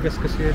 Vegas kasi